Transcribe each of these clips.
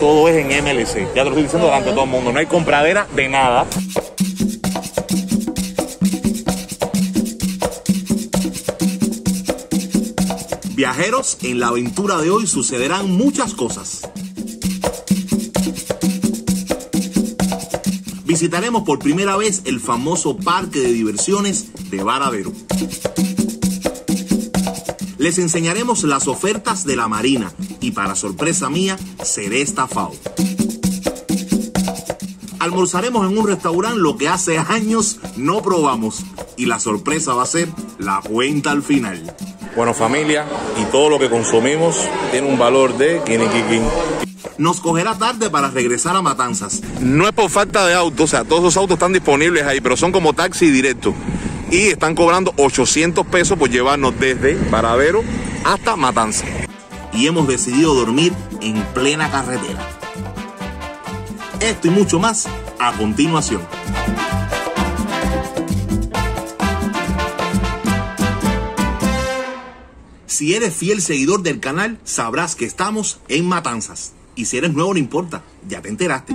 Todo es en MLC. Ya te lo estoy diciendo delante de todo el mundo. No hay compradera de nada. Viajeros, en la aventura de hoy sucederán muchas cosas. Visitaremos por primera vez el famoso parque de diversiones de Varadero. Les enseñaremos las ofertas de la Marina y para sorpresa mía seré estafado. Almorzaremos en un restaurante lo que hace años no probamos y la sorpresa va a ser la cuenta al final. Bueno, familia, y todo lo que consumimos tiene un valor de quiniquiquín. Nos cogerá tarde para regresar a Matanzas. No es por falta de autos, o sea, todos esos autos están disponibles ahí, pero son como taxi directo. Y están cobrando 800 pesos por llevarnos desde Varadero hasta Matanzas. Y hemos decidido dormir en plena carretera. Esto y mucho más a continuación. Si eres fiel seguidor del canal, sabrás que estamos en Matanzas. Y si eres nuevo, no importa, ya te enteraste.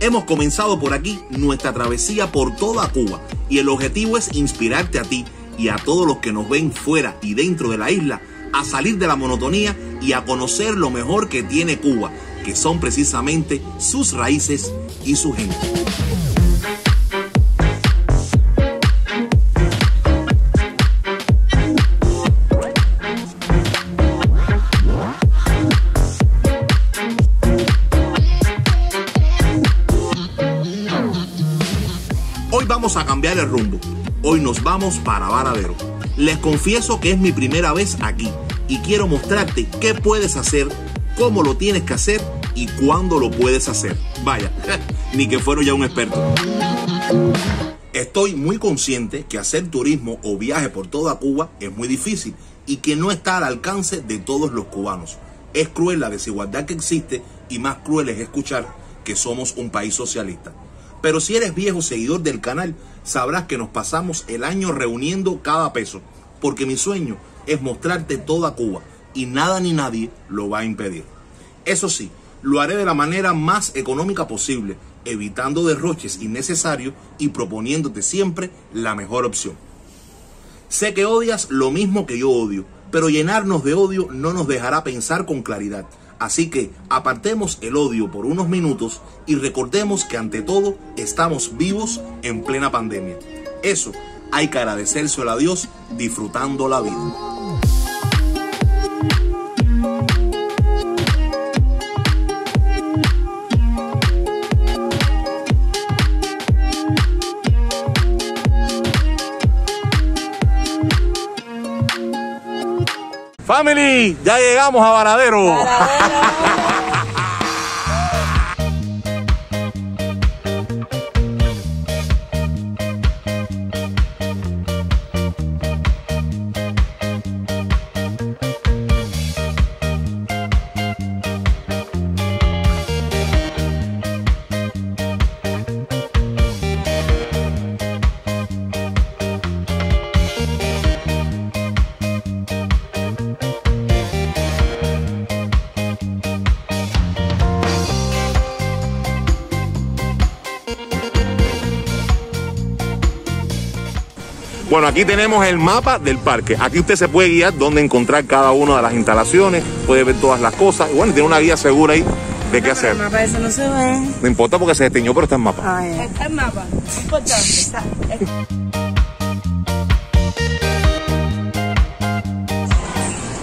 Hemos comenzado por aquí nuestra travesía por toda Cuba y el objetivo es inspirarte a ti y a todos los que nos ven fuera y dentro de la isla a salir de la monotonía y a conocer lo mejor que tiene Cuba, que son precisamente sus raíces y su gente. Hoy vamos a cambiar el rumbo. Hoy nos vamos para Varadero. Les confieso que es mi primera vez aquí y quiero mostrarte qué puedes hacer, cómo lo tienes que hacer y cuándo lo puedes hacer. Vaya, ni que fuera ya un experto. Estoy muy consciente que hacer turismo o viaje por toda Cuba es muy difícil y que no está al alcance de todos los cubanos. Es cruel la desigualdad que existe y más cruel es escuchar que somos un país socialista. Pero si eres viejo seguidor del canal, sabrás que nos pasamos el año reuniendo cada peso, porque mi sueño es mostrarte toda Cuba y nada ni nadie lo va a impedir. Eso sí, lo haré de la manera más económica posible, evitando derroches innecesarios y proponiéndote siempre la mejor opción. Sé que odias lo mismo que yo odio, pero llenarnos de odio no nos dejará pensar con claridad. Así que apartemos el odio por unos minutos y recordemos que ante todo estamos vivos en plena pandemia. Eso hay que agradecérselo a Dios disfrutando la vida. Family, ya llegamos a Varadero. Bueno, aquí tenemos el mapa del parque. Aquí usted se puede guiar dónde encontrar cada una de las instalaciones, puede ver todas las cosas. Y bueno, tiene una guía segura ahí de qué hacer. El mapa eso no se ve. No importa porque se desteñó, pero está en mapa. Ay, Está el mapa. Importante.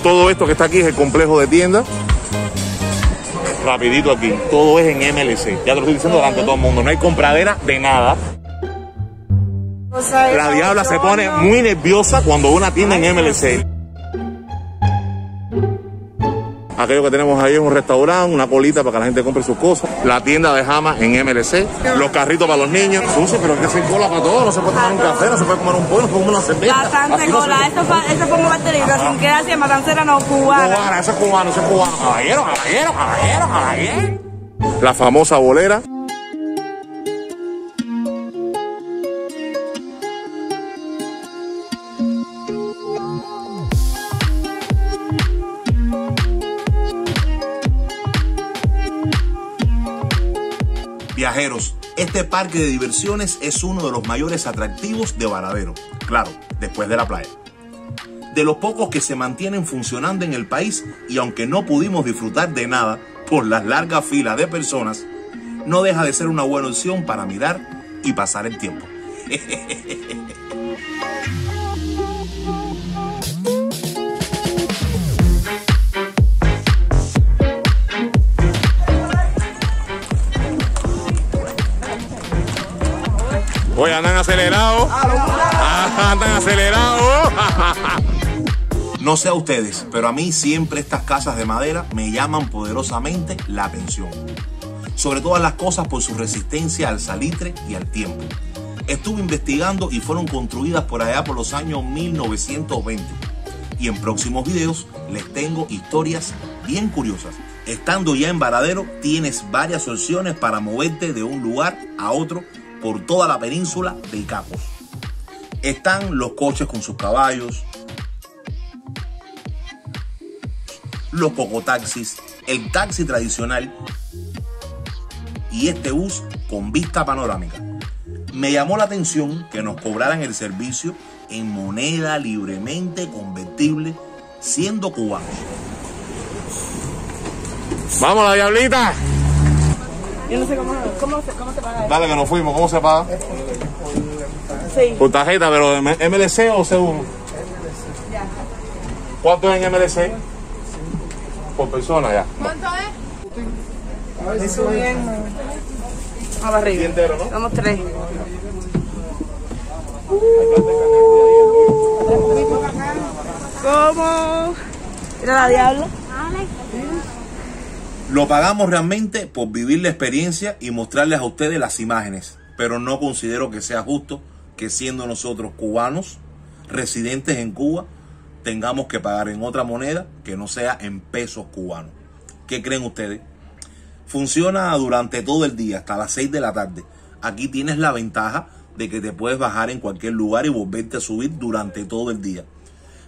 Todo esto que está aquí es el complejo de tiendas. Rapidito aquí. Todo es en MLC. Ya te lo estoy diciendo delante de todo el mundo. No hay compradera de nada. La diabla se pone muy nerviosa cuando una tienda en MLC. Aquello que tenemos ahí es un restaurante, una colita para que la gente compre sus cosas. La tienda de jama en MLC. Los carritos para los niños. Susi, pero es que hacer cola para todo. No se puede tomar un café, no se puede comer un pollo, no se puede comer una cerveza. Bastante no cola, eso fue un baterito, sin que hacia matancera no cubana. Cubana, eso es cubano, eso es cubano. Caballero, caballero, caballero, caballero. La famosa bolera. Viajeros, este parque de diversiones es uno de los mayores atractivos de Varadero, claro, después de la playa. De los pocos que se mantienen funcionando en el país y aunque no pudimos disfrutar de nada por las largas filas de personas, no deja de ser una buena opción para mirar y pasar el tiempo. Acelerados. Ah, Andan acelerados. No sé a ustedes, pero a mí siempre estas casas de madera me llaman poderosamente la atención. Sobre todas las cosas por su resistencia al salitre y al tiempo. Estuve investigando y fueron construidas por allá por los años 1920. Y en próximos videos les tengo historias bien curiosas. Estando ya en Varadero, tienes varias opciones para moverte de un lugar a otro por toda la península de Icacos. Están los coches con sus caballos, los cocotaxis, el taxi tradicional y este bus con vista panorámica. Me llamó la atención que nos cobraran el servicio en moneda libremente convertible siendo cubanos. Vamos, la diablita. Yo no sé cómo, cómo, se, cómo se paga eso. Dale que nos fuimos. ¿Cómo se paga? Sí. Por tarjeta, pero MLC o C1. ¿Cuánto es en MLC? Por persona ya. Eso bien. A la arriba. entero, ¿no? Somos tres. ¿Cómo? ¿Era la diabla? Lo pagamos realmente por vivir la experiencia y mostrarles a ustedes las imágenes, pero no considero que sea justo que siendo nosotros cubanos, residentes en Cuba, tengamos que pagar en otra moneda que no sea en pesos cubanos. ¿Qué creen ustedes? Funciona durante todo el día, hasta las 6 de la tarde. Aquí tienes la ventaja de que te puedes bajar en cualquier lugar y volverte a subir durante todo el día.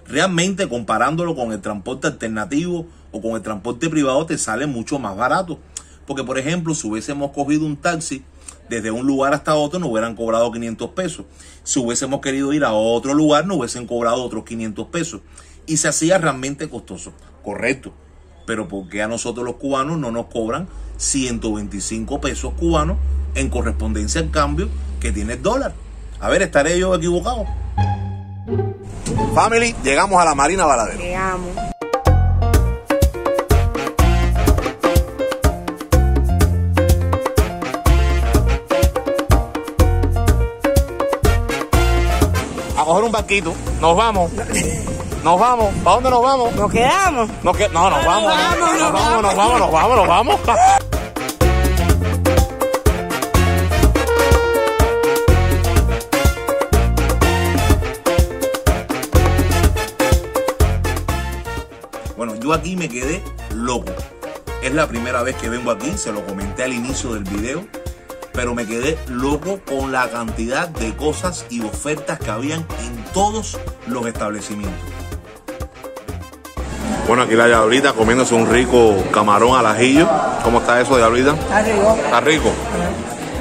Realmente comparándolo con el transporte alternativo o con el transporte privado te sale mucho más barato. Porque por ejemplo, si hubiésemos cogido un taxi desde un lugar hasta otro, nos hubieran cobrado 500 pesos. Si hubiésemos querido ir a otro lugar, nos hubiesen cobrado otros 500 pesos. Y se hacía realmente costoso. Correcto. Pero ¿por qué a nosotros los cubanos no nos cobran 125 pesos cubanos en correspondencia al cambio que tiene el dólar? A ver, ¿estaré yo equivocado? Family, llegamos a la Marina Varadero. Te coger un barquito. Nos vamos. Nos vamos. ¿Para dónde nos vamos? Nos quedamos. No, que, no, nos vamos. vamos, Nos nos vamos, nos vamos, nos vamos, nos vamos. Bueno, yo aquí me quedé loco. Es la primera vez que vengo aquí, se lo comenté al inicio del video, pero me quedé loco con la cantidad de cosas y ofertas que habían en todos los establecimientos. Bueno, aquí la diablita comiéndose un rico camarón al ajillo. ¿Cómo está eso, diablita? Arriba. Está rico.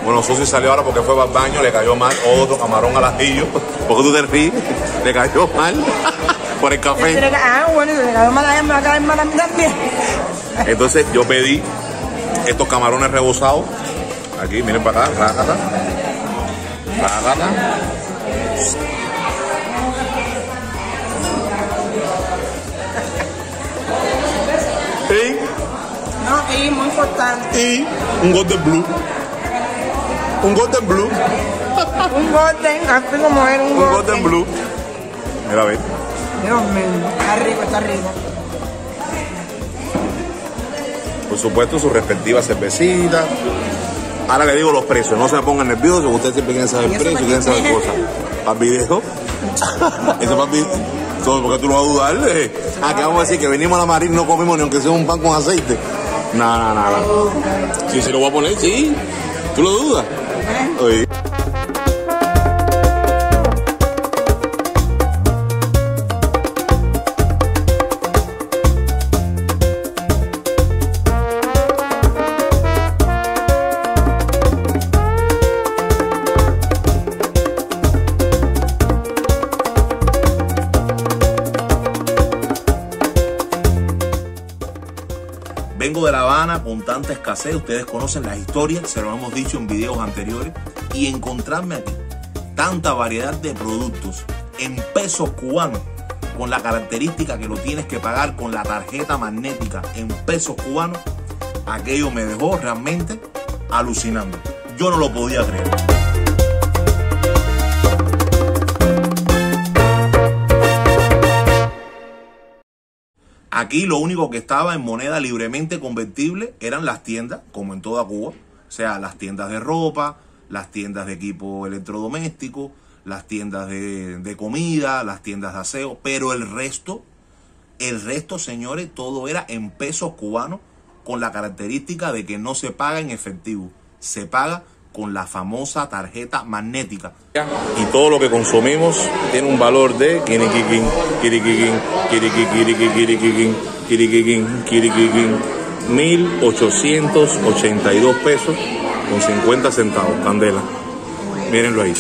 Bueno, Susi salió ahora porque fue al baño, le cayó mal otro camarón al ajillo. Porque tú te ríes, le cayó mal por el café. Ah, bueno, se le cayó mal a ella, me va a caer mal a mí también. Entonces yo pedí estos camarones rebozados. Aquí, miren para acá, rácata. Rácata. Y, No, y muy importante. y un Golden Blue. Un Golden Blue. Un golden, así como era un Un golden. Golden Blue. Mira, a ver. Dios mío, está rico, está rico. por supuesto, su respectiva cervecita. Ahora le digo los precios, no se me pongan nerviosos, ustedes siempre quieren saber ¿Y eso precios, para quieren saber cosas. Para el video. Eso para el video. Todo porque tú lo vas a dudar. eh. Ah, que vamos a decir que venimos a la marina y no comimos ni aunque sea un pan con aceite. Nada, nada, nada. Sí, se lo voy a poner, sí. ¿Tú lo dudas? Oye. Con tanta escasez, ustedes conocen las historias, se lo hemos dicho en videos anteriores, y encontrarme aquí tanta variedad de productos en pesos cubanos, con la característica que lo tienes que pagar con la tarjeta magnética en pesos cubanos, aquello me dejó realmente alucinando. Yo no lo podía creer. Aquí lo único que estaba en moneda libremente convertible eran las tiendas, como en toda Cuba. O sea, las tiendas de ropa, las tiendas de equipo electrodoméstico, las tiendas de, comida, las tiendas de aseo. Pero el resto, el resto, señores, todo era en pesos cubanos con la característica de que no se paga en efectivo. Se paga con la famosa tarjeta magnética. y todo lo que consumimos tiene un valor de kirikikin, kirikikin, kirikikin, kirikikin, kirikikin, kirikikin, 1882 pesos con 50 centavos, candela. Mírenlo ahí.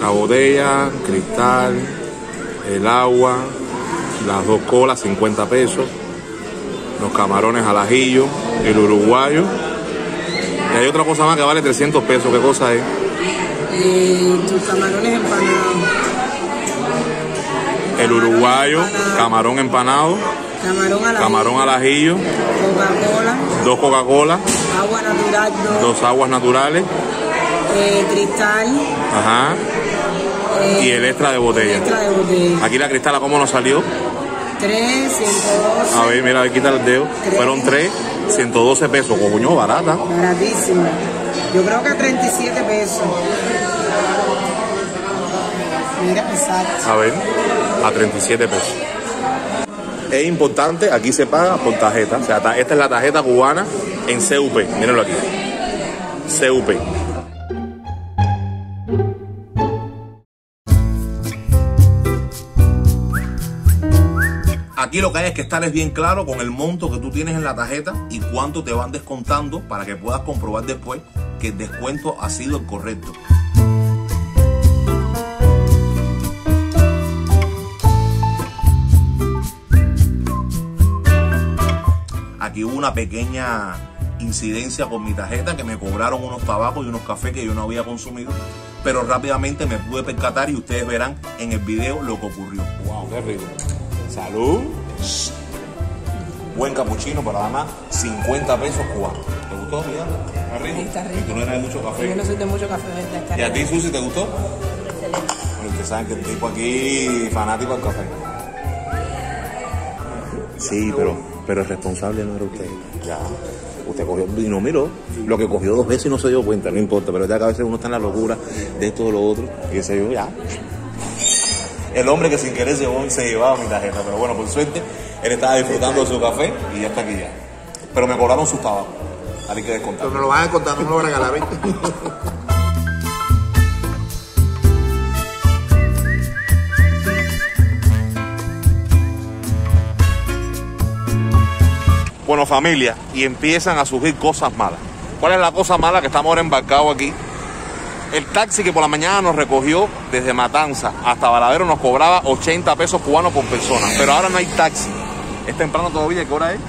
La botella, cristal, el agua, las dos colas, 50 pesos, los camarones al ajillo, el uruguayo. Hay otra cosa más que vale 300 pesos. ¿Qué cosa es? Eh, tus camarones empanados. El uruguayo, camarón empanado, Camarón a la camarón al ajillo, Coca-Cola. dos Coca-Cola, Agua natural, dos. dos aguas naturales, eh, cristal. ajá, eh, y el extra de botella. Extra de botella. Aquí la cristala, ¿cómo nos salió? 3, 112. A ver, mira, a ver, quita el dedo. Fueron 3, 112 pesos. Coño, barata. Baratísimo. Yo creo que a 37 pesos. Mira, exacto. A ver, a 37 pesos. Es importante, aquí se paga por tarjeta. O sea, ta- esta es la tarjeta cubana en CUP. Mírenlo aquí. CUP. Aquí lo que hay es que estar es bien claro con el monto que tú tienes en la tarjeta y cuánto te van descontando para que puedas comprobar después que el descuento ha sido el correcto. Aquí hubo una pequeña incidencia con mi tarjeta que me cobraron unos tabacos y unos cafés que yo no había consumido, pero rápidamente me pude percatar y ustedes verán en el video lo que ocurrió. Wow, qué rico. Salud. Buen capuchino para ganar 50 pesos cubanos. ¿Te gustó, mira? ¿Está rico? Está rico. Y tú no eres de mucho Yo café. no soy de mucho café, ¿verdad? Está ¿Y a ti, Susi, te gustó? Bueno, ustedes saben que el tipo aquí fanático del café. Sí, pero, pero el responsable no era usted. Ya. Usted cogió y no miró. Lo que cogió dos veces y no se dio cuenta, no importa. Pero ya que a veces uno está en la locura de esto o lo otro. Y qué sé yo, ya. El hombre que sin querer llevó, se llevaba mi tarjeta. Pero bueno, por suerte, él estaba disfrutando de su café y ya está aquí ya. Pero me cobraron sus tabacos. Hay que descontar. Pero me lo van a contar, no me lo van a regalar, ¿viste? Bueno, familia, y empiezan a surgir cosas malas. ¿Cuál es la cosa mala que estamos ahora embarcados aquí? El taxi que por la mañana nos recogió desde Matanza hasta Valadero nos cobraba 80 pesos cubanos por persona, pero ahora no hay taxi. Es temprano todavía, ¿qué hora es?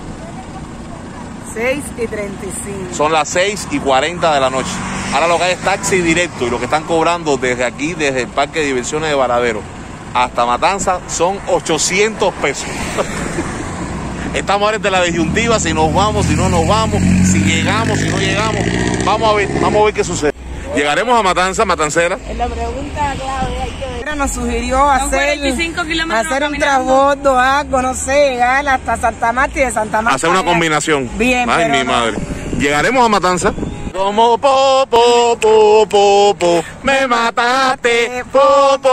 6 y 35. Son las 6 y 40 de la noche. Ahora lo que hay es taxi directo y lo que están cobrando desde aquí, desde el Parque de Diversiones de Varadero hasta Matanza, son 800 pesos. Estamos ahora de la disyuntiva, si nos vamos, si no nos vamos, si llegamos, si no llegamos. Vamos a ver, vamos a ver qué sucede. Llegaremos a Matanza, Matancera. La pregunta clave hay que ver. Nos sugirió hacer, 45 kilómetros hacer un transbordo, algo, no sé, llegar hasta Santa Marta y de Santa Marta. Hacer una combinación. Bien, Ay, pero mi no. madre. Llegaremos a Matanza. Como po, po, po, po, po, me mataste, po, po,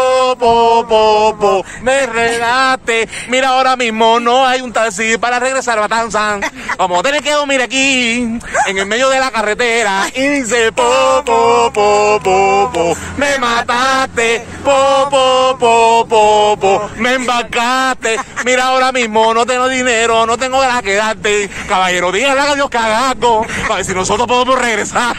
me regaste. Mira, ahora mismo no hay un taxi para regresar a Matanza. Vamos a tener que dormir aquí, en el medio de la carretera. Y dice, po, po, po, me mataste, po, po, po, me embarcaste. Mira, ahora mismo no tengo dinero, no tengo ganas de quedarte. Caballero, dígale a Dios cagaco, para ver si nosotros podemos regresar.